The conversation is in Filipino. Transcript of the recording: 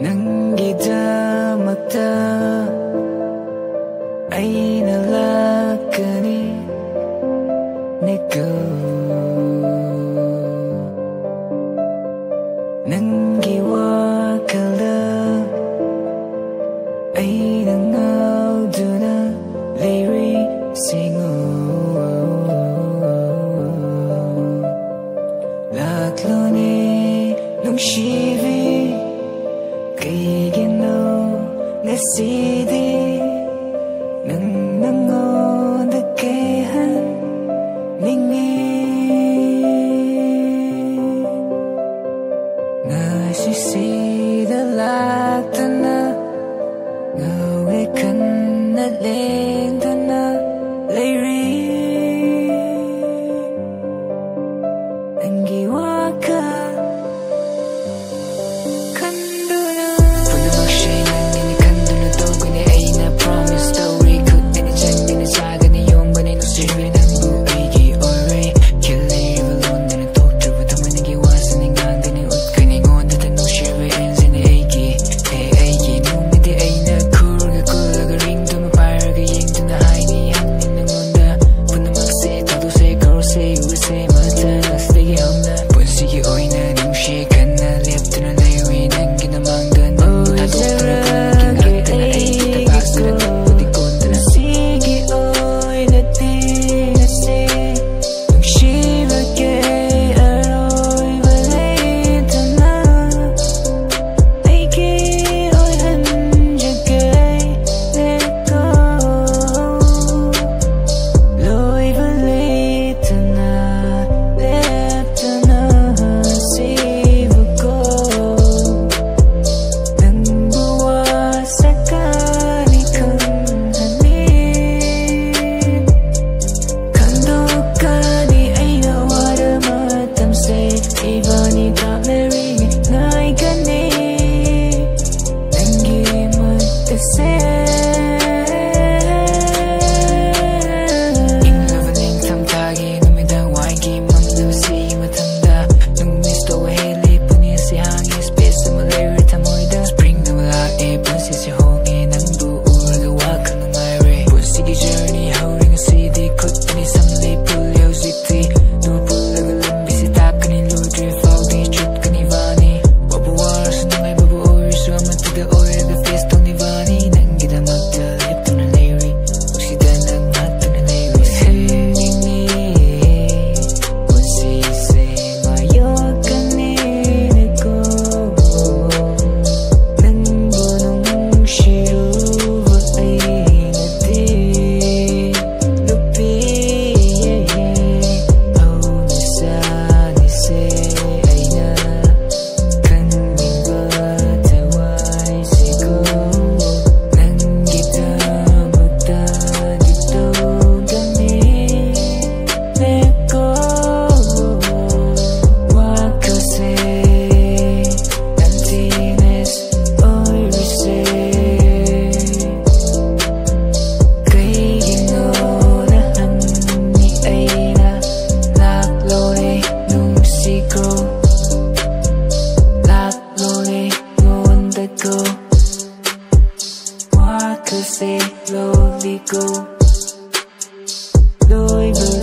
남기자 막다 ay nalakani niko Nanggiwa ka lang ay nangawdo na Larry Singo Lahat ni nung see thee. Jimmy. to say slowly go đôi bờ